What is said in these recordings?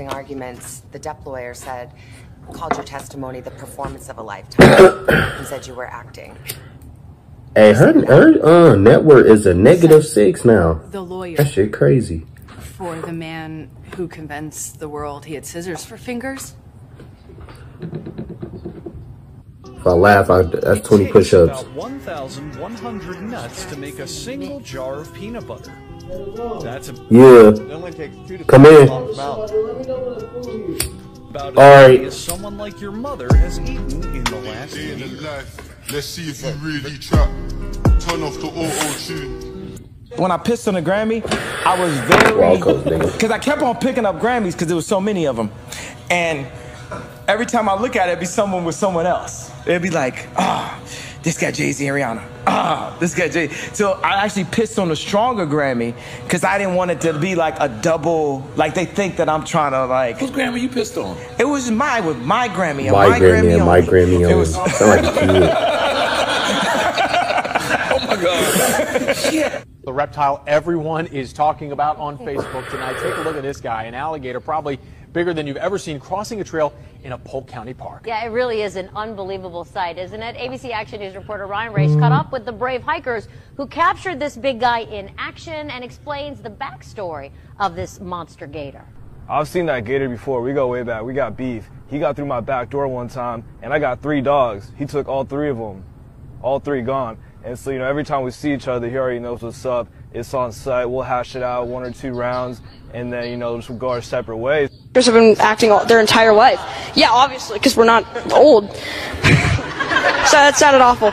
closing arguments, the Depp lawyer said, called your testimony the performance of a lifetime. and said you were acting. Hey, her, her uh, net worth is a negative six now. The lawyer. That shit crazy. For the man who convinced the world he had scissors for fingers? If I laugh, I, that's 20 push-ups. About 1,100 nuts to make a single jar of peanut butter. That's a Yeah. Come in. about All as right. many as someone like your mother has eaten in the last Day year. the life. Let's see if you really trap. Turn off the auto tune. When I pissed on a Grammy, I was very because I kept on picking up Grammys because there was so many of them, and every time I look at it, it'd be someone with someone else. It'd be like, ah, this got Jay Z and Rihanna. Ah, this got Jay. So I actually pissed on a stronger Grammy because I didn't want it to be like a double. Like they think that I'm trying to like. Whose Grammy you pissed on? It was my with my Grammy. and My Grammy and my. Grammy It only. was- Sound like. Oh my God. Shit. The reptile everyone is talking about on Facebook tonight. Take a look at this guy, an alligator probably bigger than you've ever seen, crossing a trail in a Polk County park. Yeah, it really is an unbelievable sight, isn't it? ABC Action News reporter Ryan Race caught up with the brave hikers who captured this big guy in action and explains the backstory of this monster gator. I've seen that gator before. We go way back. We got beef. He got through my back door one time, and I got three dogs. He took all three of them, all three gone. And so, you know, every time we see each other, he already knows what's up. It's on site. We'll hash it out one or two rounds, and then, you know, just go our separate ways. Actors have been acting all, their entire life. Yeah, obviously, because we're not old. so that sounded awful.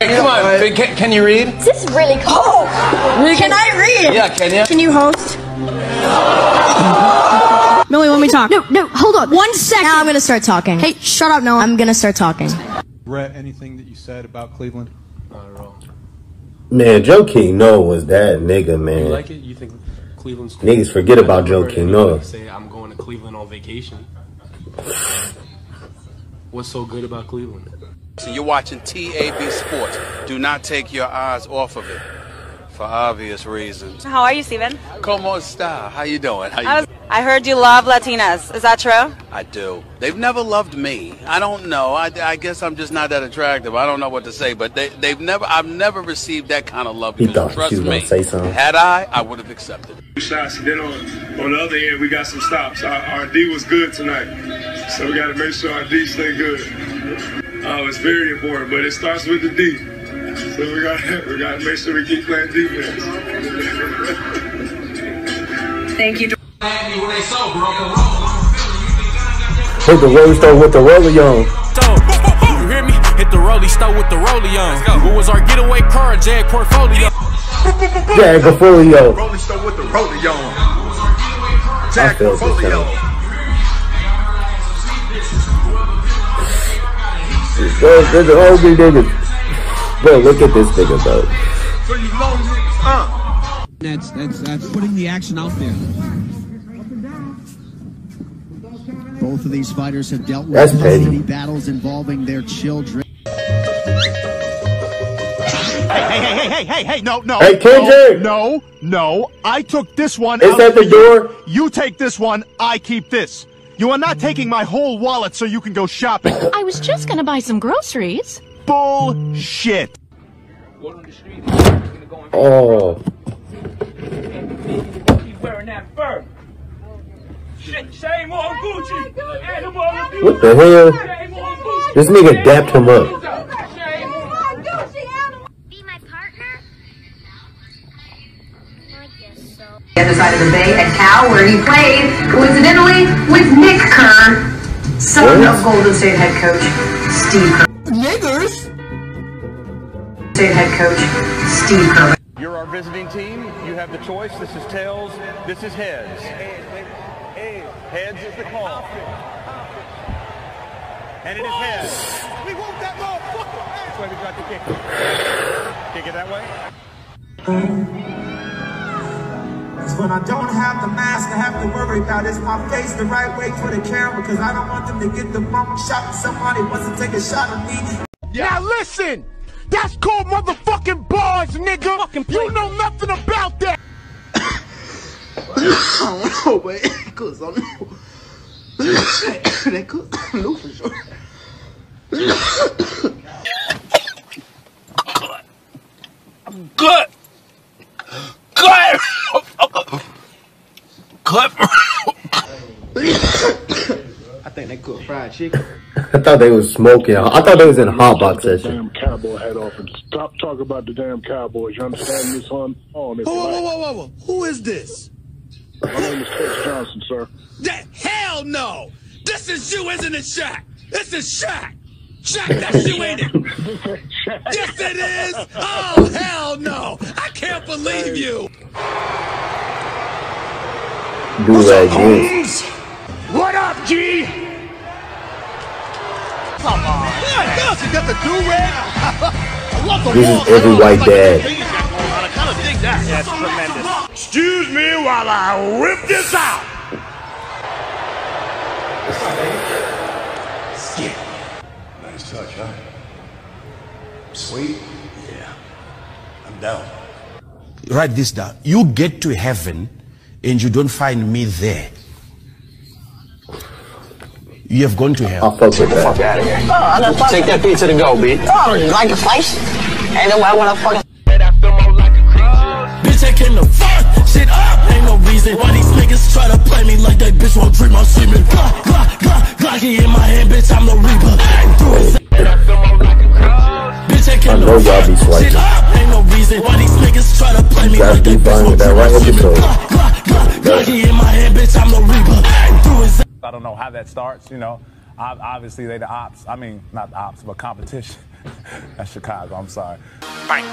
Hey, come on. Can, can you read? This is really cool. Oh, can I read? Yeah, can you? Can you host? Millie, let me talk. No, no, hold on. One second. Now I'm gonna start talking. Hey, shut up, Noah. I'm gonna start talking. regret anything that you said about Cleveland? Man, Joakim Noah was that nigga, man. You like it? You think Cleveland's cool? Niggas forget about Joe I've King heard Noah. Say I'm going to Cleveland on vacation. What's so good about Cleveland? So you're watching TAB Sports. Do not take your eyes off of it for obvious reasons. How are you, Steven? Como esta? How you doing? How you I, heard you love Latinas. Is that true? I do. They've never loved me. I don't know. I, I guess I'm just not that attractive. I don't know what to say, but they, they've never. I've never received that kind of love. He because thought she trust was gonna me, say something. Had I, I would have accepted. shots. And then on, on the other end, we got some stops. Our, our D was good tonight. So we got to make sure our D stay good. Uh, it's very important, but it starts with the D. So we got we got to make sure we keep playing defense. Thank you. Hit the roller store with the roller on. You hear me? Hit the rollie stove with the rollie on. What was our getaway car? Jag portfolio. Jag portfolio. Rollie stove with the rollie on. I felt this time. Bro, there's the ugly niggas. Bro, look at this nigga, bro. That's that's that's putting the action out there. Both of these fighters have dealt with That's petty. many battles involving their children. Hey, hey, hey, hey, hey, hey, hey, no, no. Hey, Kendrick! No, no, no. I took this one. Is out that the door? You take this one, I keep this. You are not taking my whole wallet so you can go shopping. I was just gonna buy some groceries. Bullshit. Oh. Wearing that. Shame on Gucci. What the hell? Shame on Gucci. This nigga dapped him up. the other side of the bay at Cal, where he played, coincidentally, with Nick Kerr, son What? of Golden State head coach Steve Kerr. Niggers? State head coach Steve Kerr. You're our visiting team. You have the choice. This is tails. This is heads. Heads is the call. And it is heads. We want that motherfucker. That's why we got the kick. Kick it that way. Cause when I don't have the mask, I have to worry about is my face the right way for the camera? Cause I don't want them to get the wrong shot. Somebody wants to take a shot of me. Now listen! That's called motherfucking bars, nigga! you know nothing about that! I don't know, but cause I'm they cook Lou for sure. Good. Good. Good. I think they cook fried chicken. I thought they was smoking. I thought they was in a hot box session. Damn cowboy head off and stop talking about the damn cowboys. You understand me, son? On if Whoa, whoa, whoa, whoa, whoa. Who is this? My name is Tex Johnson, sir. That, hell no! This is you, isn't it, Shaq? This is Shaq! Shaq, that's you, ain't it? yes, it is! Oh, hell no! I can't believe you! Do rag jeans. Got the do-rag. I love the This is every white dad. I kind of dig that. That's tremendous. Excuse me while I whip this out. Nice touch, huh? Sweet? Yeah. I'm down. Write this down. You get to heaven and you don't find me there. You have gone to hell. I'll fuck with that. Oh, I done fuck- Take that pizza to go, B. Oh, you like a slice? Ain't nobody wanna fucking. Bitch, I came to fuck shit up. Ain't no reason why these niggas try to play me like that bitch won't drink my semen. Glock, glock, glock, glocky in my hand, bitch, I'm the reaper. Bitch, I I came know to y'all be fuck shit swiping. up. Ain't no reason why these niggas try to play me You guys like be that bitch fine won't with that drink my right semen. episode. Glock, glock, glock, glocky in my hand, bitch, I'm the reaper. Do it. I don't know how that starts, you know. Ob- Obviously, they the ops. I mean, not the ops, but competition. That's Chicago. I'm sorry. Bang,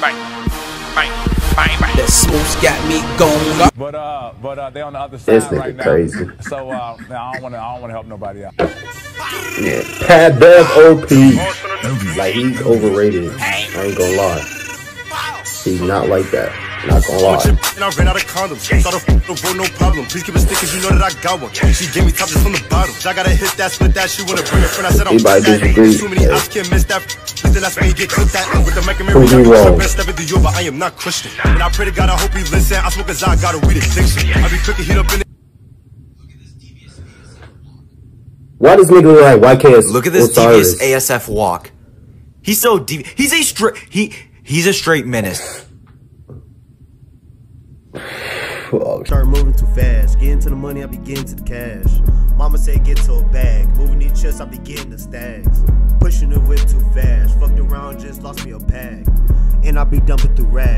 bang, bang, bang, bang. That smooth got me going. But uh, but uh, they on the other This side nigga right now. crazy. So uh, now I don't want to. I don't want to help nobody out. Yeah. Pat Bev OP. Like he's overrated. I ain't gonna lie. He's not like that. Not gonna lie. And I ran out of condoms. Thought of the road, no problem. Please keep it stick, cause you know that I got one. She gave me top just from the bottom. I gotta hit that, split that. She wanna bring a friend. I said I'm Anybody with that. disagree? Too many ops can't miss that. Then that's when you get clipped that. With the mic and Prove me wrong. best ever do you, but I am not Christian. And I pray to God, I hope he listen. I smoke as I got a weed addiction. I be quick to heat up in the Why does nigga look like YKS Look at this Osiris? devious ASF walk. He's so deep. He's a straight. He he's a straight menace. Start moving too fast. Get into the money, I be getting to the cash. Mama said get to a bag. Moving these chips, I be getting the stacks. Pushing the whip too fast. Fucked around, just lost me a pack. And I be dumping through rags.